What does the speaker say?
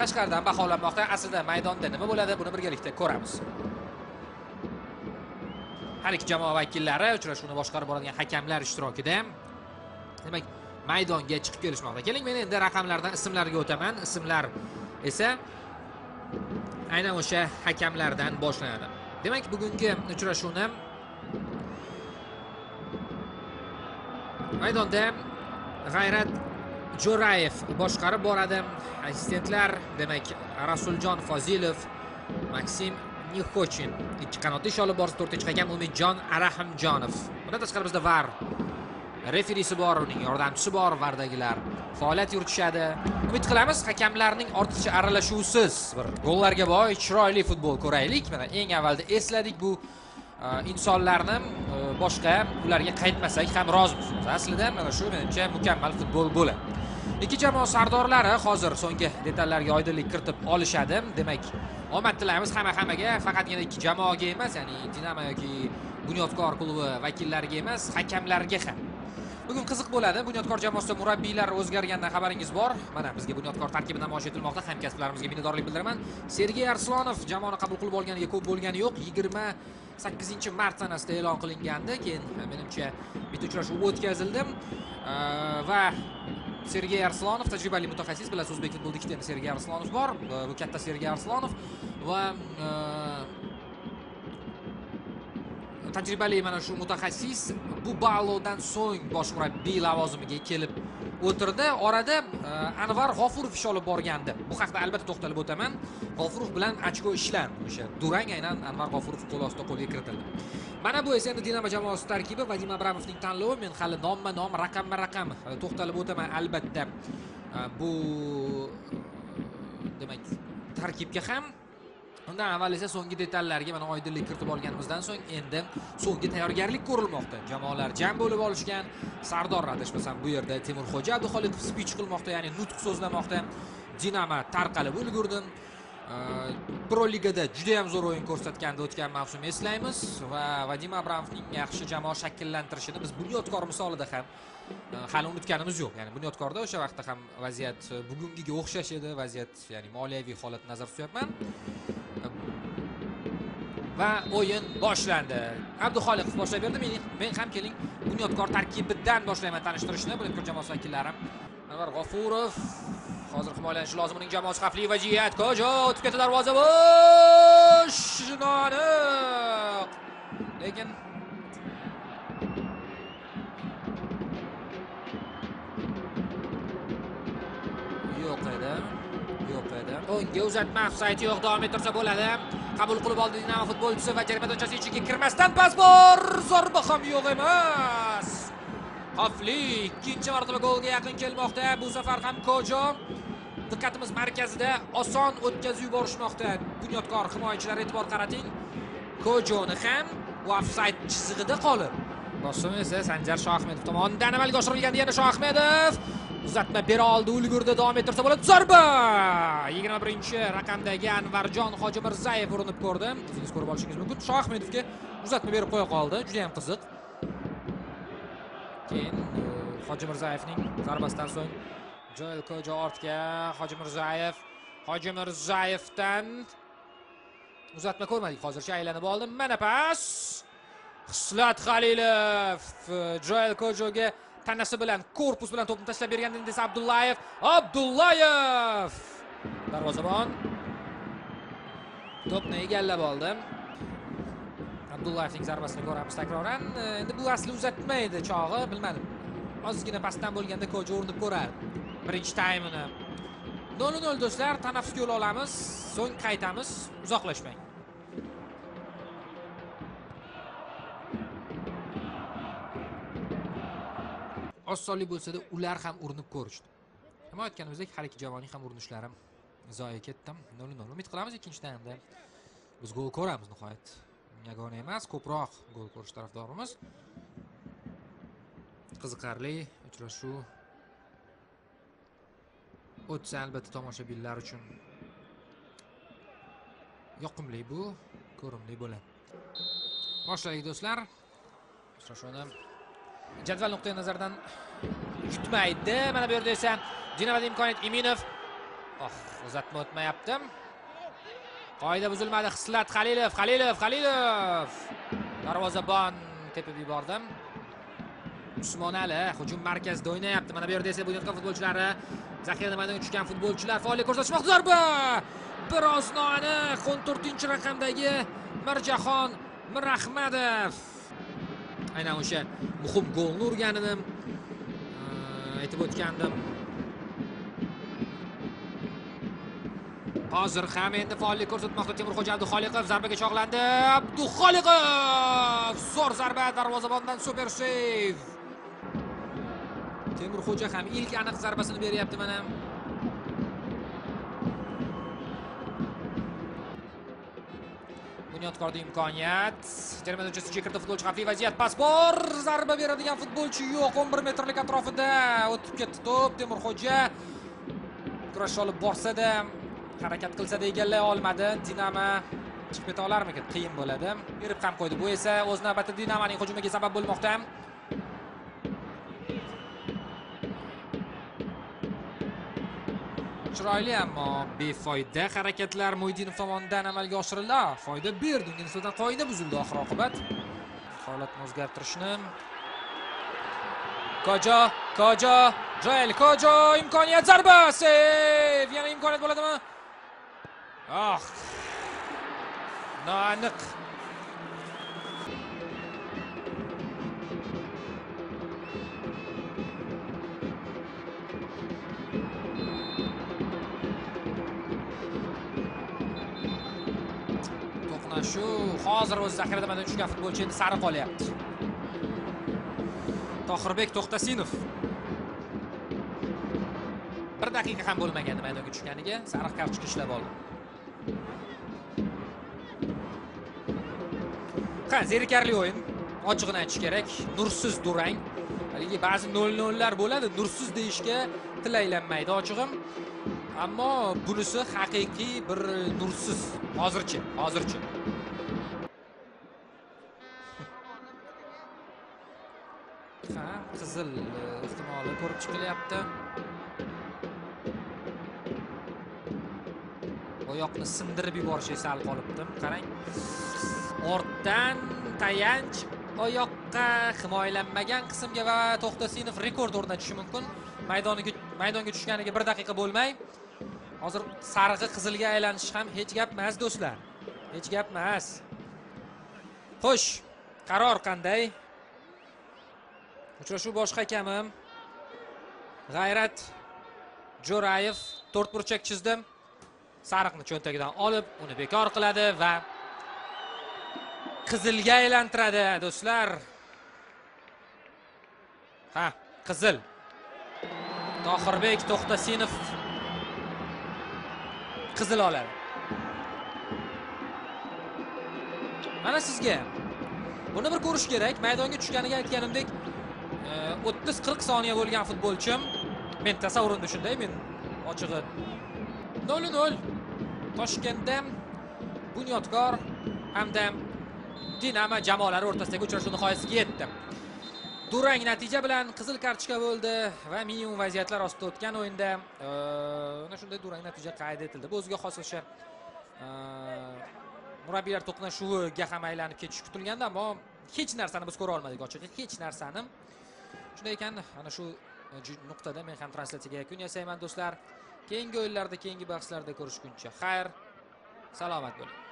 tashqaridan baholanmoqda. Aslida maydonda nima bo'ladi? Buni birgalikda ko'ramiz. Har ikki jamoa vakillari uchrashuvni boshqarib boradigan hakamlar ishtirokida demak maydonga chiqib kelishmoqda. Keling men endi raqamlardan ismlarga o'taman. Ismlar esa aynan o'sha hakamlardan boshlanadi. Demak bugungi uchrashuvni maydonda g'ayrat jo'rayev boshqarib boradi. Assistentlar demak rasuljon fozilov maksim nixochin ikki qanotda ish olib borsa to'rtinchi hakam umidjon arahimjonov. Bundan tashqari bizda var referisi bor uning yordamchisi bor vardagilar. Faoliyat yuritishadi. Umid qilamiz hakamlarning ortiqcha aralashuvsiz bir gollarga boy chiroyli futbol ko'raylik. Mana eng avvalda esladik bu e, insonlarni e, boshqa ularga qaytmasak ham rozimiz aslida mana shu menimcha mukammal futbol bo'ladi. Ikki jamoa sardorlari hozir so'nggi detallarga oydinlik kiritib olishadi. Demak omad tilaymiz hamma hammaga. Faqatgina ikki jamoaga emas ya'ni dinamo yoki bunyodkor klubi vakillariga emas hakamlarga ham. Bugun qiziq bo'ladi. Bunyodkor jamoasida murabbiylar o'zgarganidan xabaringiz bor. Mana bizga bunyodkor tarkibi namoyish etilmoqda. Hamkasblarimizga minnatdorlik bildiraman sergey arslonov jamoani qabul qilib olganiga ko'p bo'lgani yo'q. Yigirma sakkizinchi mart sanasida e'lon qilingandi. Keyin menimcha bitta uchrashuv o'tkazildi. Va sergey arslonov tajribali mutaxassis bilasiz o'zbek futbolida ikkita sergey arslonov bor. Bu katta sergey arslonov va e, tajribali mana shu mutaxassis bu ballodan so'ng bosh murabbiy lavozimiga kelib o'tirdi. Orada e, anvar g'ofurov ish olib borgandi. Bu haqda albatta to'xtalib o'taman. G'ofurov bilan ochko ishlandi o'sha durang aynan anvar g'ofurov qo'l ostida qo'lga kiritildi. Mana bu esa endi dinamo jamoasi tarkibi. Vadim abramovning tanlovi. Men hali nomma nom raqamma raqam e, to'xtalib o'taman albatta. E, bu demak tarkibga ham undan avval esa so'nggi detallarga mana oydinlik kiritib olganimizdan so'ng endi so'nggi tayyorgarlik ko'rilmoqda. Jamoalar jam bo'lib olishgan. Sardor adashmasam bu yerda temurxo'ja abduxoliqov spich qilmoqda ya'ni nutq so'zlamoqda. Dinamo tarqalib ulgurdi pro ligada juda yam zo'r o'yin ko'rsatgandi o'tgan mavsum eslaymiz va vadim abramovning yaxshi jamoa shakllantirishini biz bunyodkor misolida ham hali unutganimiz yo'q. Ya'ni bunyodkorda o'sha vaqtda ham vaziyat e, bugungiga o'xshash edi vaziyat ya'ni moliyaviy holatni nazarda tutyapman. Va o'yin boshlandi. Abduxoliqov boshlab berdi. Men ham keling bunyodkor tarkibidan boshlayman tanishtirishni. Bunyodkor jamoasi vakillari anvar g'ofurov hozir himoyalanishi lozim uning jamoasi xavfli vaziyat. Kojo o'tib ketdi darvoza bo'sh! Noaniq lekin o'ngga uzatma ofsayd yo'q davom ettirsa bo'ladi. Qabul qilib oldi dinamo futbolchisi va jarima do'chasi ichiga kirmasdan pas bor. Zarba ham yo'q emas. Xavfli ikkinchi marotaba golga yaqin kelmoqda. Bu safar ham kojo diqqatimiz markazida oson o'tkazib yuborishmoqda. Bunyodkor himoyachilar e'tibor qarating. Kojoni ham bu ofsayd chizig'ida qolib. Bosim esa sanjar shoahmedov tomonidan amalga oshirilgandi yana shoahmedov uzatma bera oldi ulgurdi davom ettirsa bo'ladi. Zarba! Yigirma birinchi raqamdagi anvarjon hojimirzayev urinib ko'rdi. O'zingiz ko'rib olishingiz mumkin. Shoahmedovga uzatma berib qo'ya qoldi. Juda yam qiziq. Keyin e, hojimirzayevning zarbasidan so'ng joel kojo ortga hojimirzayev. Hojimirzayevdan uzatma ko'rmadik. Hozircha aylanib oldi. Mana pas xislat halilov eh, joel kojoga tanasi bilan korpus bilan to'pni tashlab bergan endi esa abdullayev. Abdullayev! Darvozabon. To'pni egallab oldi. Abdullayevning zarbasini ko'ramiz takroran. Eh, endi bu asli uzatma edi chog'i bilmadim. Ozgina pastdan bo'lganda koja urinib ko'rardi birinchi taymini nol nol do'stlar tanaffusga yo'l olamiz. So'ng qaytamiz. Uzoqlashmang. Osonlik bo'lsada ular ham urinib ko'rishdi. Nima aytganimizdek har ikki jamoaning ham urinishlari zoya ketdi nol nol umid qilamiz ikkinchi taymda. Biz gol ko'ramiz nihoyat. Yagona emas ko'proq gol ko'rish tarafdorimiz. Qiziqarli uchrashuv. O'tsa albatta tomoshabinlar uchun yoqimli bu ko'rimli bo'ladi. Boshlaylik do'stlar. Uchrashuvni jadval nuqtai nazaridan kutmaydi. Mana bu yerda esa dinamada imkoniyat iminov. Oh uzatma o'tmayapti qoida buzilmadi. Hislat halilov halilov halilov darvozabon tepib yubordi usmonali hujum markazida o'ynayapti. Mana bu yerda esa bunyodkor futbolchilari. Zaxirada maydonga tushgan futbolchilar faollik ko'rsatishmoqda zarba biroz noaniq o'n to'rtinchi raqamdagi mirjahon mirahmadov. Aynan o'sha muhim golni urgan edim aytib o'tgandim. Hozir ham endi faollik ko'rsatmoqda temurxo'ja abduxoliqov. Zarbaga chog'landi. Abduxoliqov! Zo'r zarba darvozabondan super seyv temurxo'ja ham ilk aniq zarbasini beryapti mana. Bunyodkorda imkoniyat jarima maydonchasiga kirdi futbolchi xavfli vaziyat pas bor zarba beradigan futbolchi yo'q 11 metrlik atrofida o'tib ketdi to'p temurxo'ja kurash olib borsa-da harakat qilsa-da egallay olmadi dinamo chiqib keta olarmikin qiyin bo'ladi berib ham qo'ydi bu esa o'z navbatida dinamoning hujumiga sabab bo'lmoqda chiroyli ammo befoyda harakatlar mo'ydinov tomonidan amalga oshirildi. Foyda berdi unga nisbatan qoida buzildi. Oxir oqibat holatni o'zgartirishni kojo kojo joel kojo imkoniyat zarba! Sev yana imkoniyat bo'ladimi? Oh noaniq. To'qnashuv hozir o'zi zaxirada maydonga tushgan futbolchi endi sariq olyapti tohirbek to'xtasinov. Bir daqiqa ham bo'lmagandi maydonga tushganiga? Sariq kartochka ishlab oldi. Ha zerikarli o'yin. Ochig'ini aytish kerak. Nursiz durang. Haligi ba'zi nol nollar bo'ladi. Nursiz deyishga tilaylanmaydi ochig'im. Ammo bunisi haqiqiy bir nursiz. Hozircha hozircha ha qizil ehtimoli ko'rib chiqilyapti. Oyoqni sindirib yuborishga sal qolibdi. Qarang. Ortdan tayanch oyoqqa himoyalanmagan qismga va to'xtasinov rekord o'rnatishi mumkin. Maydoniga maydonga tushganiga bir daqiqa bo'lmay. Hozir sarig'i qizilga aylanishi ham hech gap emas do'stlar. Hech gap emas. Xo'sh qaror qanday? Uchrashuv bosh hakami g'ayrat jo'rayev to'rtburchak chizdi sariqni cho'ntagidan olib uni bekor qiladi va qizilga aylantiradi do'stlar. Ha qizil. Tohirbek to'xtasinov qizil oladi. Mana sizga buni bir ko'rish kerak. Maydonga tushganiga aytganimdek Э, o'ttiz qirq soniya bo'lgan futbolchim. Men tasavvurimda shunday men ochig'i. Nol nol toshkentda bunyodkor hamda dinamo jamoalari o'rtasidagi uchrashuv nihoyasiga yetdi. Durang natija bilan qizil kartochka bo'ldi va minimum vaziyatlar ostida o'tgan o'yinda e, ana shunday durang natija qayd etildi. Bu o'ziga xos o'sha e, murabbiylar to'qnashuviga ham aylanib ketishi kutilgandi ammo hech narsani biz ko'ra olmadik ochig'i hech narsani shunday ekan ana shu e, nuqtada men ham translyatsiyaga yakun yasayman do'stlar. Keyingi o'yinlarda keyingi bahslarda ko'rishguncha xayr salomat bo'ling.